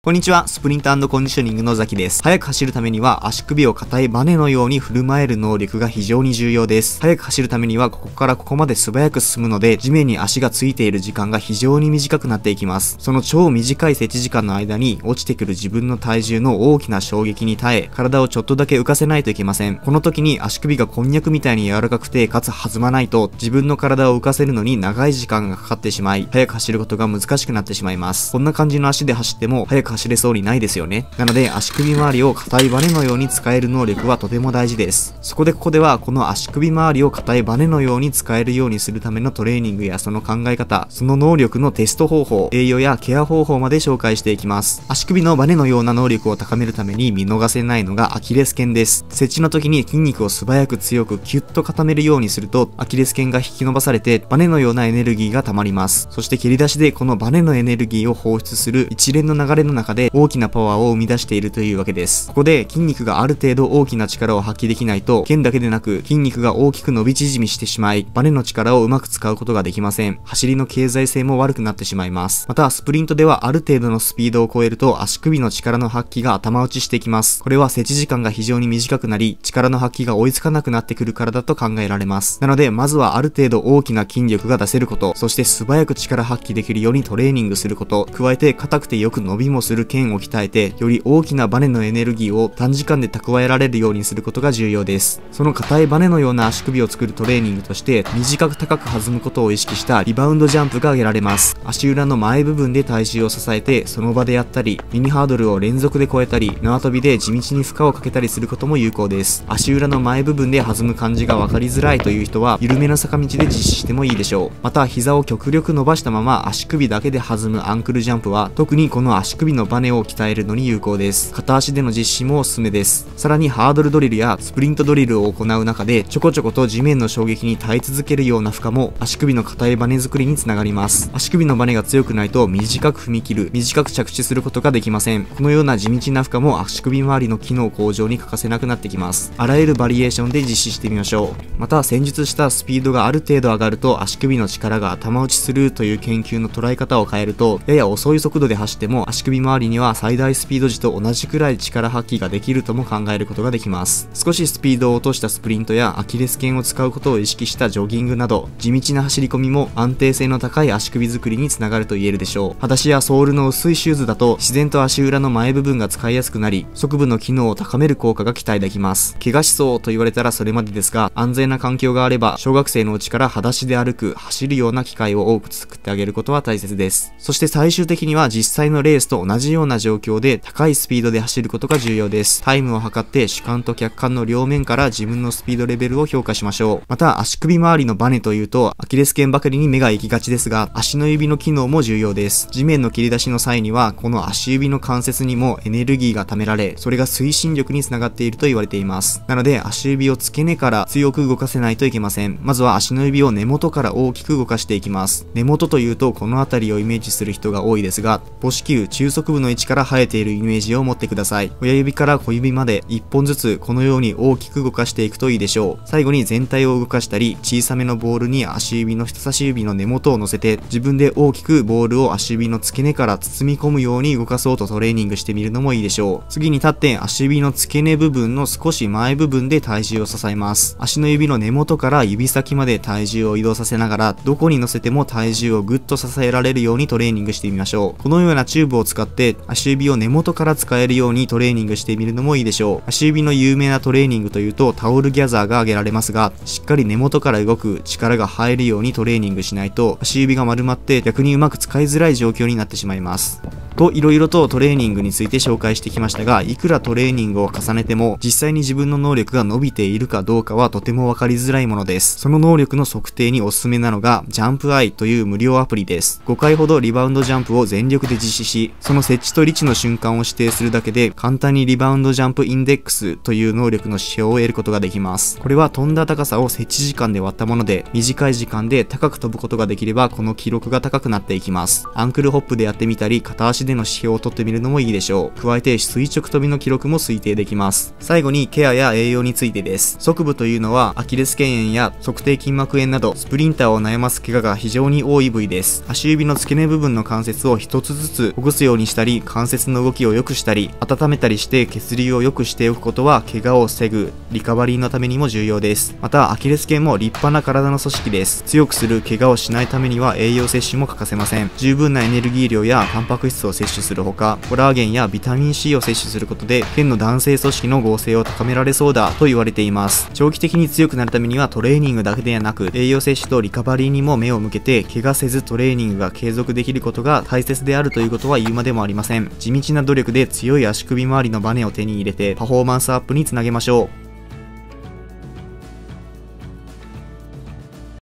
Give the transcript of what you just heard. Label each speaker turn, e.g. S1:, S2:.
S1: こんにちは、スプリントコンディショニングのザキです。速く走るためには足首を硬いバネのように振る舞える能力が非常に重要です。速く走るためにはここからここまで素早く進むので、地面に足がついている時間が非常に短くなっていきます。その超短い設置時間の間に落ちてくる自分の体重の大きな衝撃に耐え、体をちょっとだけ浮かせないといけません。この時に足首がこんにゃくみたいに柔らかくて、かつ弾まないと、自分の体を浮かせるのに長い時間がかかってしまい、速く走ることが難しくなってしまいます。こんな感じの足で走っても、速く走れそうにないですよね。なので足首周りを硬いバネのように使える能力はとても大事です。そこでここではこの足首周りを硬いバネのように使えるようにするためのトレーニングやその考え方、その能力のテスト方法、栄養やケア方法まで紹介していきます。足首のバネのような能力を高めるために見逃せないのがアキレス腱です。設置の時に筋肉を素早く強くキュッと固めるようにするとアキレス腱が引き伸ばされてバネのようなエネルギーが溜まります。そして蹴り出しでこのバネのエネルギーを放出する一連の流れの中で大きなパワーを生み出しているというわけです。ここで筋肉がある程度大きな力を発揮できないと、剣だけでなく筋肉が大きく伸び縮みしてしまい、バネの力をうまく使うことができません。走りの経済性も悪くなってしまいます。また、スプリントではある程度のスピードを超えると足首の力の発揮が頭打ちしてきます。これは設置時間が非常に短くなり、力の発揮が追いつかなくなってくるからだと考えられます。なので、まずはある程度大きな筋力が出せること、そして素早く力発揮できるようにトレーニングすること、加えて硬くてよく伸びもする剣を鍛えて、より大きなバネのエネルギーを短時間で蓄えられるようにすることが重要です。その硬いバネのような足首を作るトレーニングとして、短く高く弾むことを意識したリバウンドジャンプが挙げられます。足裏の前部分で体重を支えて、その場でやったり、ミニハードルを連続で越えたり、縄跳びで地道に負荷をかけたりすることも有効です。足裏の前部分で弾む感じが分かりづらいという人は、緩めの坂道で実施してもいいでしょう。また、膝を極力伸ばしたまま足首だけで弾むアンクルジャンプは、特にこの足首ののバネを鍛えるのに有効です。片足での実施もおすすめです。さらにハードルドリルやスプリントドリルを行う中で、ちょこちょこと地面の衝撃に耐え続けるような負荷も足首の硬いバネ作りにつながります。足首のバネが強くないと短く踏み切る、短く着地することができません。このような地道な負荷も足首周りの機能向上に欠かせなくなってきます。あらゆるバリエーションで実施してみましょう。また、戦術したスピードがある程度上がると足首の力が頭打ちするという研究の捉え方を変えると、やや遅い速度で走っても足首周りには最大スピード時と同じくらい力発揮ができるとも考えることができます。少しスピードを落としたスプリントやアキレス腱を使うことを意識したジョギングなど、地道な走り込みも安定性の高い足首作りにつながると言えるでしょう。裸足やソールの薄いシューズだと自然と足裏の前部分が使いやすくなり、側部の機能を高める効果が期待できます。怪我しそうと言われたらそれまでですが、安全な環境があれば、小学生のうちから裸足で歩く、走るような機会を多く作ってあげることは大切です。そして最終的には実際のレースと同じ同じような状況で高いスピードで走ることが重要です。タイムを測って主観と客観の両面から自分のスピードレベルを評価しましょう。また足首周りのバネというとアキレス腱ばかりに目が行きがちですが、足の指の機能も重要です。地面の切り出しの際には、この足指の関節にもエネルギーが貯められ、それが推進力につながっていると言われています。なので足指を付け根から強く動かせないといけません。まずは足の指を根元から大きく動かしていきます。根元というとこの辺りをイメージする人が多いですが、母子球中足部の位置から生えているイメージを持ってください。親指から小指まで1本ずつこのように大きく動かしていくといいでしょう。最後に全体を動かしたり、小さめのボールに足指の人差し指の根元を乗せて、自分で大きくボールを足指の付け根から包み込むように動かそうとトレーニングしてみるのもいいでしょう。次に立って足指の付け根部分の少し前部分で体重を支えます。足の指の根元から指先まで体重を移動させながら、どこに乗せても体重をぐっと支えられるようにトレーニングしてみましょう。このようなチューブを使って足指を根元から使えるようにトレーニングしてみるのもいいでしょう。足指の有名なトレーニングというとタオルギャザーが挙げられますが、しっかり根元から動く力が入るようにトレーニングしないと足指が丸まって逆にうまく使いづらい状況になってしまいます。と、いろいろとトレーニングについて紹介してきましたが、いくらトレーニングを重ねても、実際に自分の能力が伸びているかどうかはとてもわかりづらいものです。その能力の測定におすすめなのが、ジャンプアイという無料アプリです。5回ほどリバウンドジャンプを全力で実施し、そのの設置と位置の瞬間を指定するだけで、簡単にリバウンドジャンプインデックスという能力の指標を得ることができます。これは飛んだ高さを設置時間で割ったもので、短い時間で高く飛ぶことができれば、この記録が高くなっていきます。アンクルホップでやってみたり、片足での指標を取ってみるのもいいでしょう。加えて垂直跳びの記録も推定できます。最後にケアや栄養についてです。側部というのはアキレス腱炎や測定筋膜炎などスプリンターを悩ます怪我が非常に多い部位です。足指の付け根部分の関節を一つずつほぐすようにしたり、関節の動きを良くしたり、温めたりして血流を良くしておくことは怪我を防ぐ、リカバリーのためにも重要です。また、アキレス腱も立派な体の組織です。強くする怪我をしないためには栄養摂取も欠かせません。十分なエネルギー量やタンパク質を摂取するほか、コラーゲンやビタミン C を摂取することで、腱の男性組織の合成を高められそうだと言われています。長期的に強くなるためにはトレーニングだけではなく、栄養摂取とリカバリーにも目を向けて、怪我せずトレーニングが継続できることが大切であるということは言うまでもありません。地道な努力で強い足首周りのバネを手に入れて、パフォーマンスアップにつなげましょう。